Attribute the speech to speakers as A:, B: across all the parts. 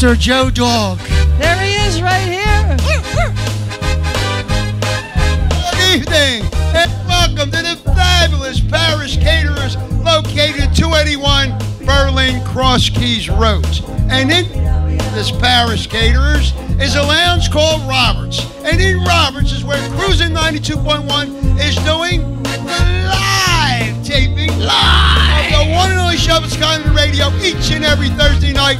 A: Mr. Joe Dog.
B: There he is, right here.
C: Good evening, and welcome to the fabulous Paris Caterers located 281 Berlin Cross Keys Road. And in this Paris Caterers is a lounge called Roberts. And in Roberts is where Cruisin' 92.1 is doing the live taping live of the one and only show of its kind on the radio each and every Thursday night.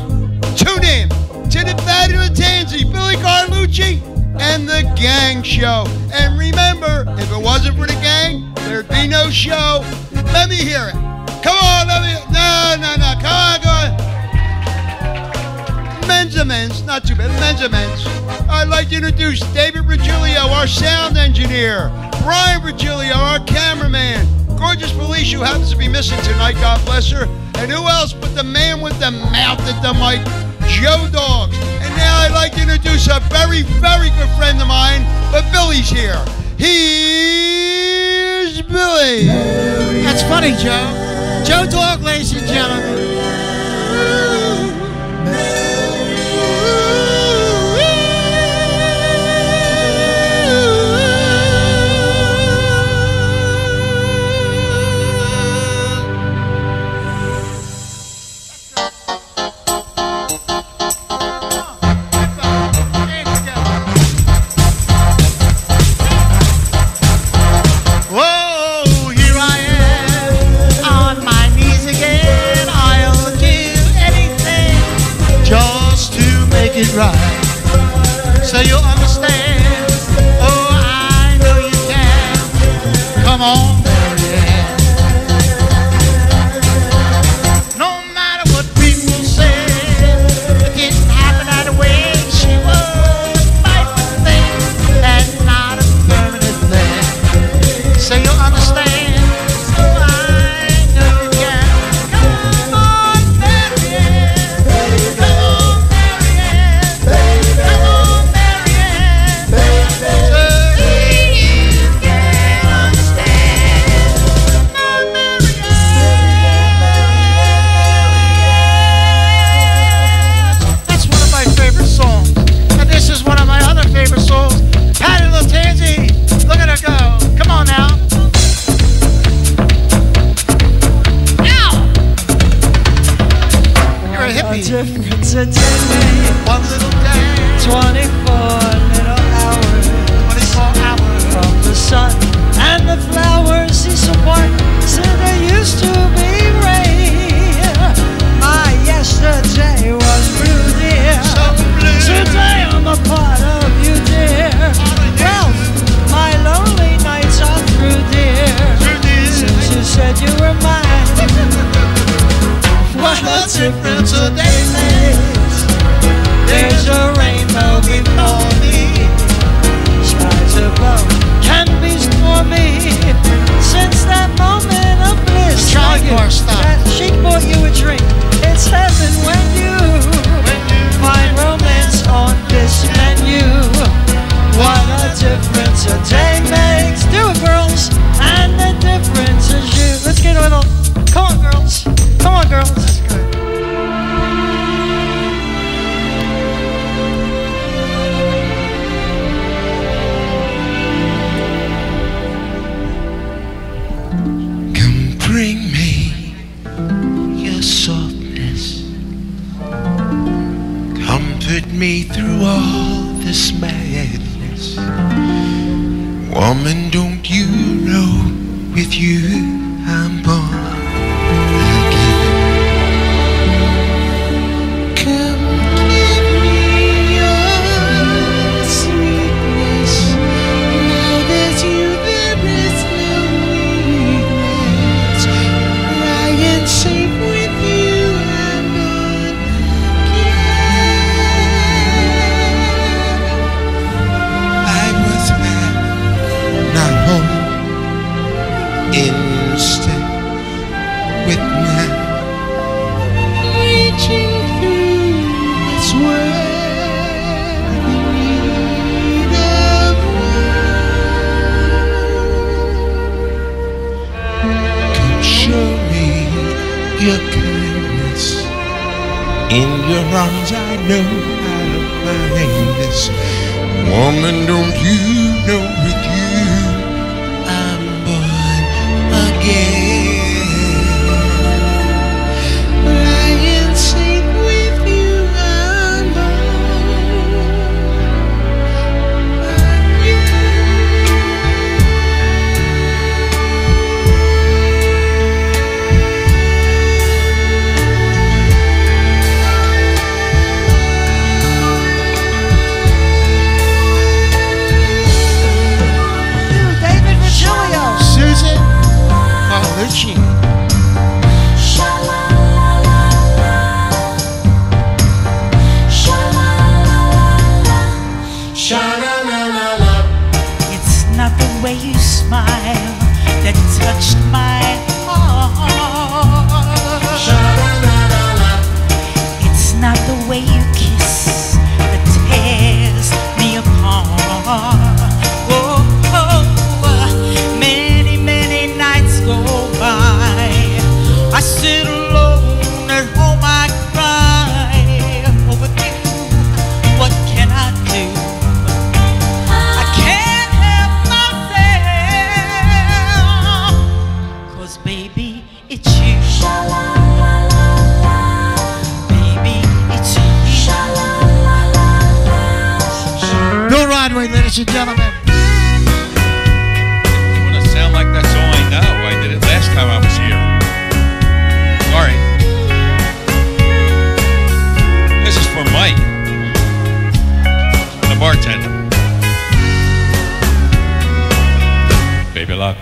C: Tune in to the Lattanzi, Billy Carlucci, and the Gang Show. And remember, if it wasn't for the gang, there'd be no show. Let me hear it. Come on, let me. No, no, no. Come on, go on. Men's not too bad. Men's. I'd like to introduce David Virgilio, our sound engineer. Brian Virgilio, our cameraman. Gorgeous Felicia, who happens to be missing tonight, God bless her. And who else but the man with the mouth at the mic, Joe Dogs. And now I'd like to introduce a very, very good friend of mine, but Billy's here. Here's Billy.
A: That's funny, Joe. Joe Dog, ladies and gentlemen. You
B: said you were mine. What a difference a day makes. There's a rainbow before me. Skies above can be stormy. Since that moment of bliss,
A: Sidebar stop.
B: that she bought you a drink. It's heaven when you find romance on this menu. What a difference a day
D: your kindness. In your arms I know I'll find this woman. Don't you know with you I'm born again?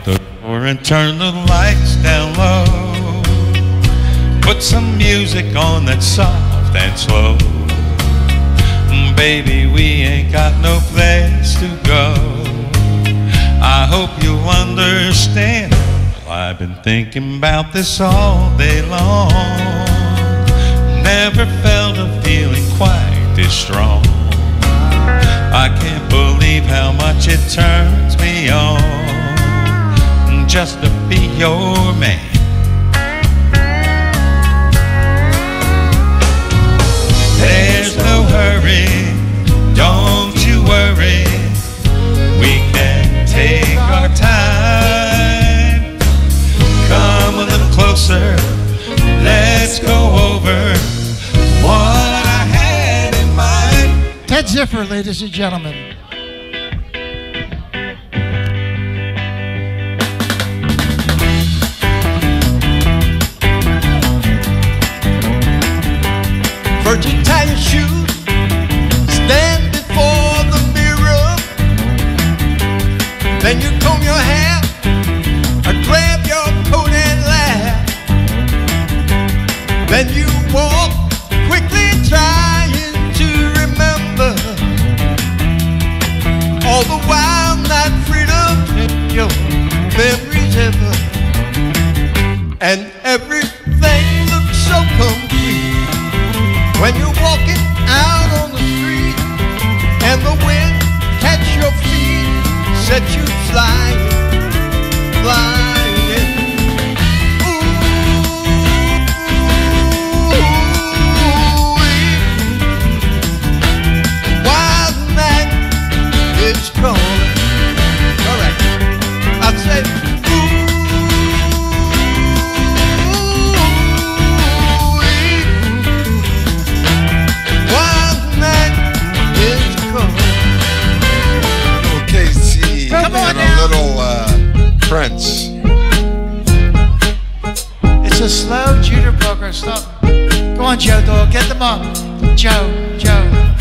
E: The
F: door and turn the lights down low. Put some music on that's soft and slow. Baby, we ain't got no place to go. I hope you understand. Well, I've been thinking about this all day long. Never felt a feeling quite this strong. I can't believe how much just to be your man. There's no hurry, don't you worry. We can take our time. Come a little closer, let's go over what I had in mind.
G: Ted Ziffer, ladies and gentlemen.
H: Prince.
G: It's a slow jitterbugger. Stop. Go on, Joe Dog. Get them up. Joe, Joe.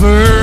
A: Bird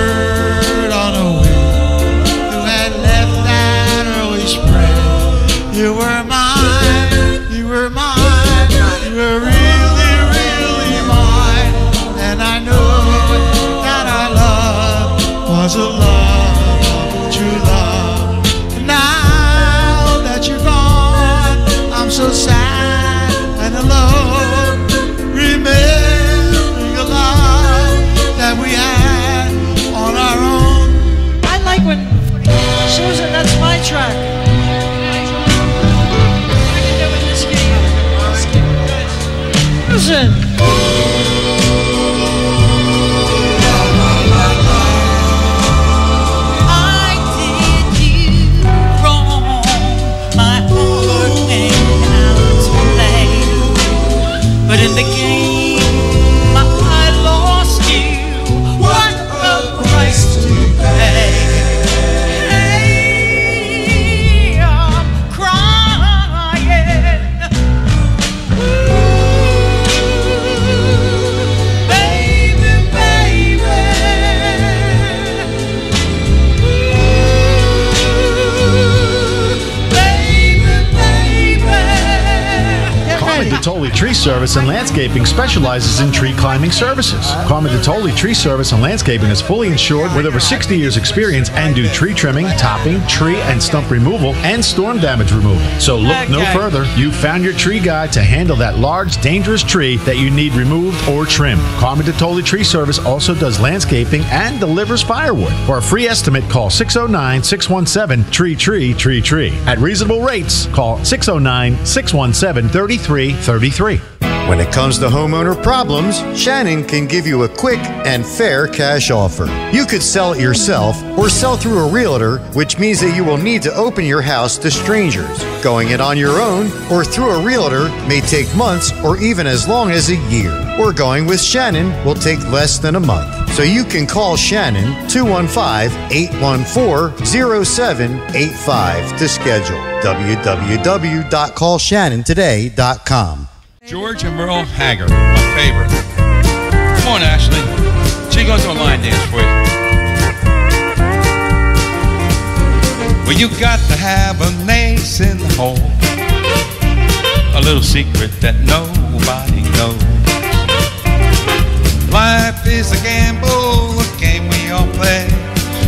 I: Service and Landscaping specializes in tree climbing services. Carmen DeToli Tree Service and Landscaping is fully insured with over 60 years experience and do tree trimming, topping, tree and stump removal, and storm damage removal. So look no further. You found your tree guy to handle that large, dangerous tree that you need removed or trimmed. Carmen DeToli Tree Service also does landscaping and delivers firewood. For a free estimate, call 609 617 Tree Tree Tree Tree. At reasonable rates, call 609 617 3333.
J: When it comes to homeowner problems, Shannon can give you a quick and fair cash offer. You could sell it yourself or sell through a realtor, which means that you will need to open your house to strangers. Going it on your own or through a realtor may take months or even as long as a year. Or going with Shannon will take less than a month. So you can call Shannon 215 814 0785 to schedule. www.callshannontoday.com.
F: George and Merle Haggard, my favorite. Come on, Ashley. She goes to a line dance for you. Well, you got to have an ace in the hole. A little secret that nobody knows. Life is a gamble, a game we all play.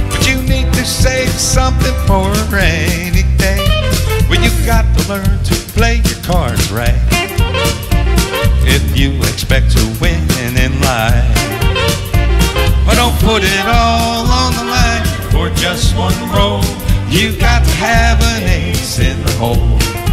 F: But you need to save something for a rainy day. Well, you got to learn to play your cards right if you expect to win in life. But don't put it all on the line for just one roll. you've got to have an ace in the hole.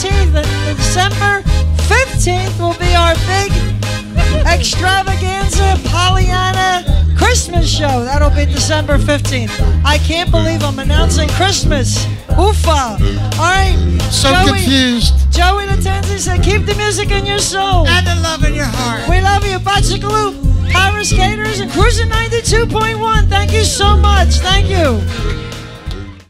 D: 15th. and December 15th will be
B: our big extravaganza Pollyanna Christmas show. That'll be December 15th. I can't believe I'm announcing Christmas. Oofa. All right.
A: So
B: Joey,
A: confused.
B: Joey Lattanzi said, keep the music in your soul.
A: And the love in your heart.
B: We love you. Batsikalu, Paris Caterers, and Cruisin' 92.1. Thank you so much. Thank you.